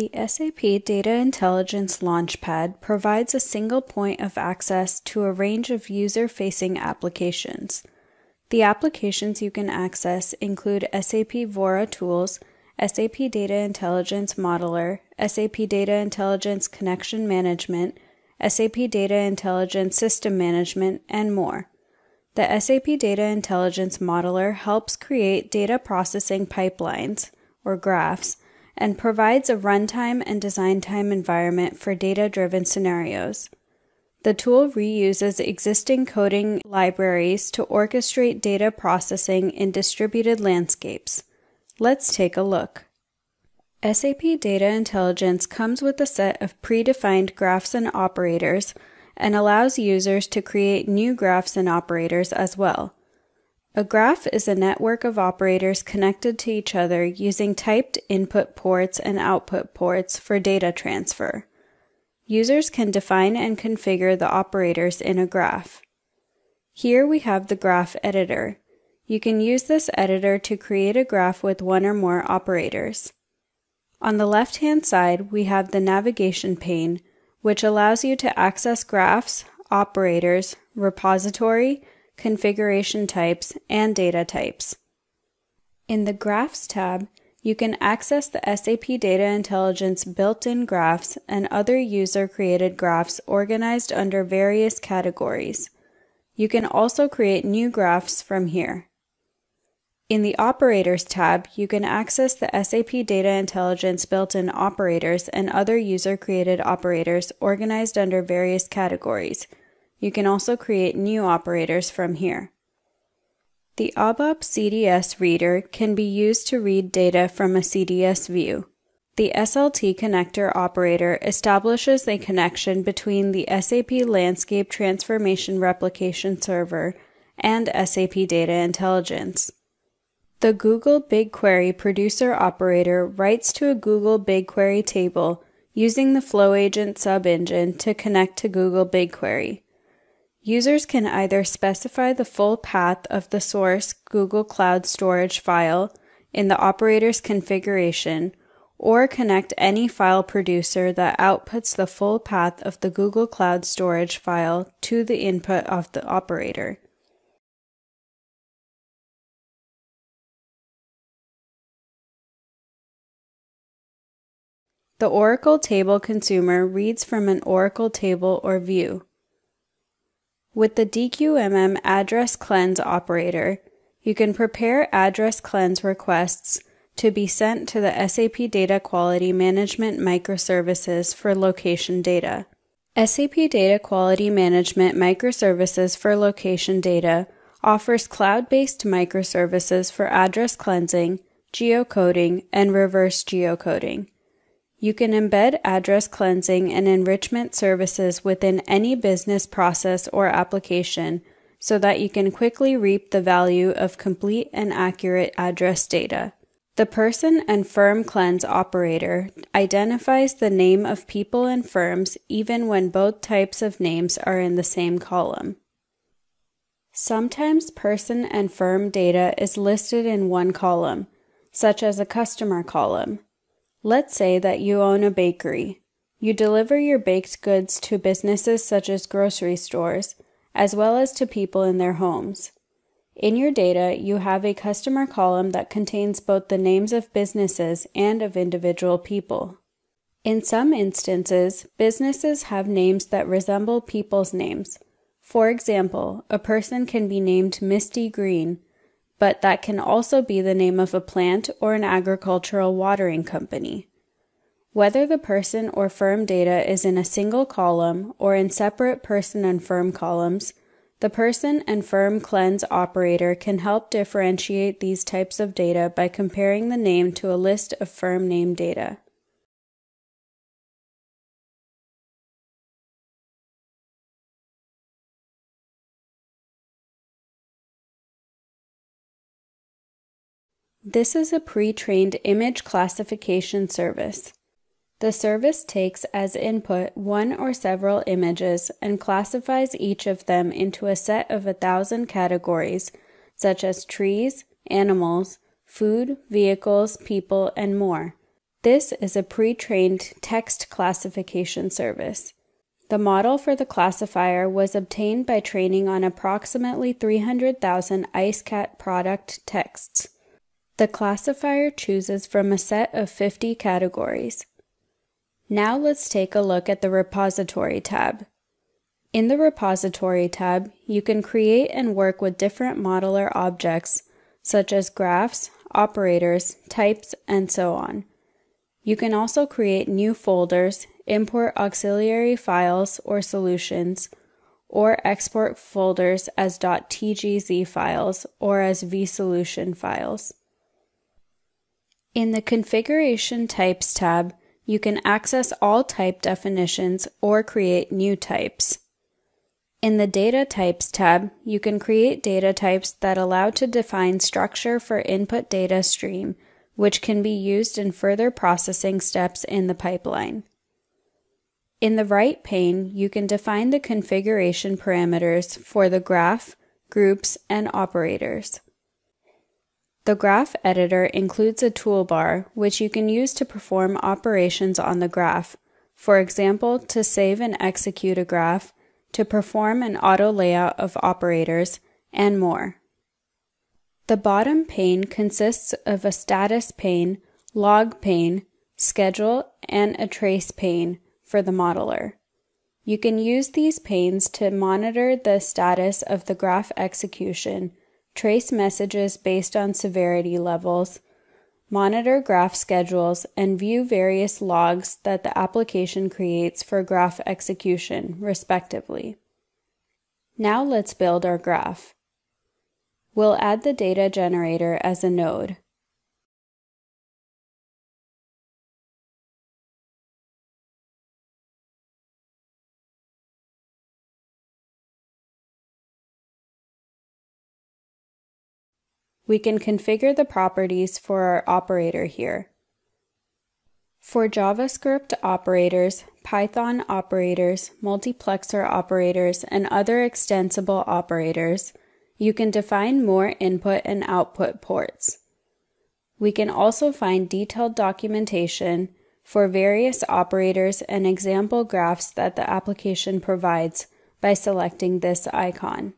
The SAP Data Intelligence Launchpad provides a single point of access to a range of user facing applications. The applications you can access include SAP Vora Tools, SAP Data Intelligence Modeler, SAP Data Intelligence Connection Management, SAP Data Intelligence System Management, and more. The SAP Data Intelligence Modeler helps create data processing pipelines, or graphs, and provides a runtime and design time environment for data driven scenarios. The tool reuses existing coding libraries to orchestrate data processing in distributed landscapes. Let's take a look. SAP Data Intelligence comes with a set of predefined graphs and operators and allows users to create new graphs and operators as well. A graph is a network of operators connected to each other using typed input ports and output ports for data transfer. Users can define and configure the operators in a graph. Here we have the graph editor. You can use this editor to create a graph with one or more operators. On the left-hand side, we have the navigation pane, which allows you to access graphs, operators, repository, configuration types, and data types. In the Graphs tab, you can access the SAP Data Intelligence built-in graphs and other user-created graphs organized under various categories. You can also create new graphs from here. In the Operators tab, you can access the SAP Data Intelligence built-in operators and other user-created operators organized under various categories. You can also create new operators from here. The ABAP CDS reader can be used to read data from a CDS view. The SLT connector operator establishes a connection between the SAP Landscape Transformation Replication Server and SAP Data Intelligence. The Google BigQuery producer operator writes to a Google BigQuery table using the FlowAgent sub-engine to connect to Google BigQuery. Users can either specify the full path of the source Google Cloud Storage file in the operator's configuration or connect any file producer that outputs the full path of the Google Cloud Storage file to the input of the operator. The Oracle Table consumer reads from an Oracle table or view. With the DQMM address cleanse operator, you can prepare address cleanse requests to be sent to the SAP Data Quality Management microservices for location data. SAP Data Quality Management microservices for location data offers cloud-based microservices for address cleansing, geocoding, and reverse geocoding. You can embed address cleansing and enrichment services within any business process or application so that you can quickly reap the value of complete and accurate address data. The person and firm cleanse operator identifies the name of people and firms even when both types of names are in the same column. Sometimes person and firm data is listed in one column, such as a customer column. Let's say that you own a bakery. You deliver your baked goods to businesses such as grocery stores, as well as to people in their homes. In your data, you have a customer column that contains both the names of businesses and of individual people. In some instances, businesses have names that resemble people's names. For example, a person can be named Misty Green, but that can also be the name of a plant or an agricultural watering company. Whether the person or firm data is in a single column or in separate person and firm columns, the person and firm cleanse operator can help differentiate these types of data by comparing the name to a list of firm name data. This is a pre-trained image classification service. The service takes as input one or several images and classifies each of them into a set of a thousand categories, such as trees, animals, food, vehicles, people, and more. This is a pre trained text classification service. The model for the classifier was obtained by training on approximately 300,000 IceCat product texts. The classifier chooses from a set of 50 categories. Now let's take a look at the Repository tab. In the Repository tab, you can create and work with different modeler objects such as graphs, operators, types, and so on. You can also create new folders, import auxiliary files or solutions, or export folders as .tgz files or as vsolution files. In the Configuration Types tab, you can access all type definitions or create new types. In the Data Types tab, you can create data types that allow to define structure for input data stream which can be used in further processing steps in the pipeline. In the right pane, you can define the configuration parameters for the graph, groups, and operators. The graph editor includes a toolbar which you can use to perform operations on the graph, for example, to save and execute a graph, to perform an auto layout of operators, and more. The bottom pane consists of a status pane, log pane, schedule, and a trace pane for the modeler. You can use these panes to monitor the status of the graph execution, trace messages based on severity levels, monitor graph schedules, and view various logs that the application creates for graph execution, respectively. Now let's build our graph. We'll add the data generator as a node. We can configure the properties for our operator here. For JavaScript operators, Python operators, multiplexer operators, and other extensible operators, you can define more input and output ports. We can also find detailed documentation for various operators and example graphs that the application provides by selecting this icon.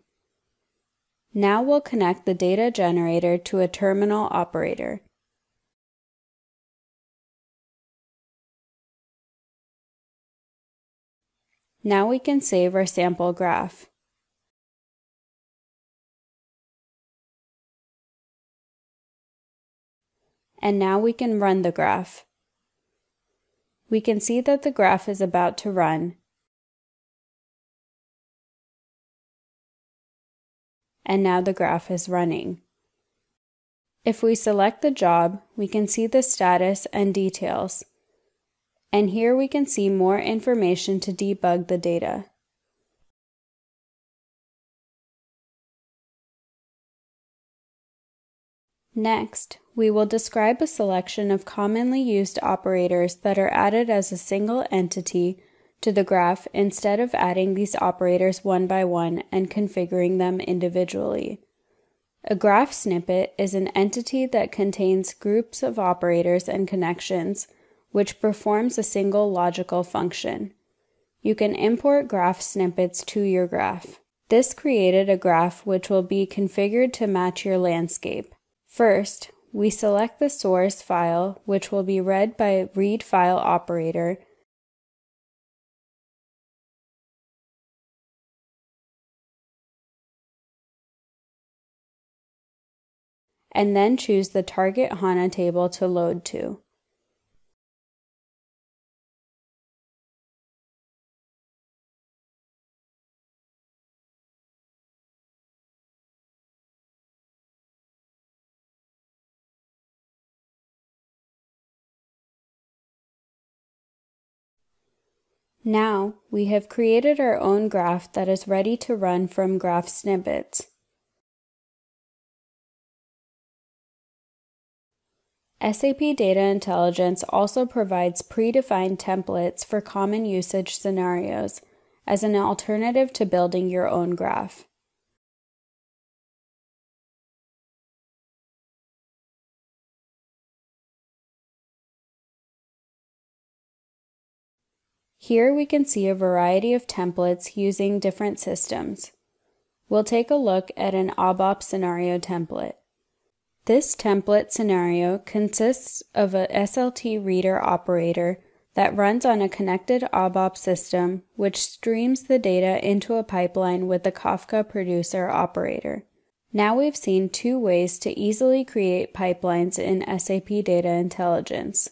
Now we'll connect the data generator to a terminal operator. Now we can save our sample graph. and now we can run the graph. We can see that the graph is about to run. And now the graph is running. If we select the job, we can see the status and details. And here we can see more information to debug the data. Next, we will describe a selection of commonly used operators that are added as a single entity to the graph instead of adding these operators one by one and configuring them individually. A graph snippet is an entity that contains groups of operators and connections, which performs a single logical function. You can import graph snippets to your graph. This created a graph which will be configured to match your landscape. First, we select the source file, which will be read by read file operator, and then choose the target HANA table to load to. Now, we have created our own graph that is ready to run from graph snippets. SAP Data Intelligence also provides predefined templates for common usage scenarios as an alternative to building your own graph. Here we can see a variety of templates using different systems. We'll take a look at an ABAP scenario template. This template scenario consists of a SLT reader operator that runs on a connected ABAP system which streams the data into a pipeline with the Kafka producer operator. Now we've seen two ways to easily create pipelines in SAP Data Intelligence.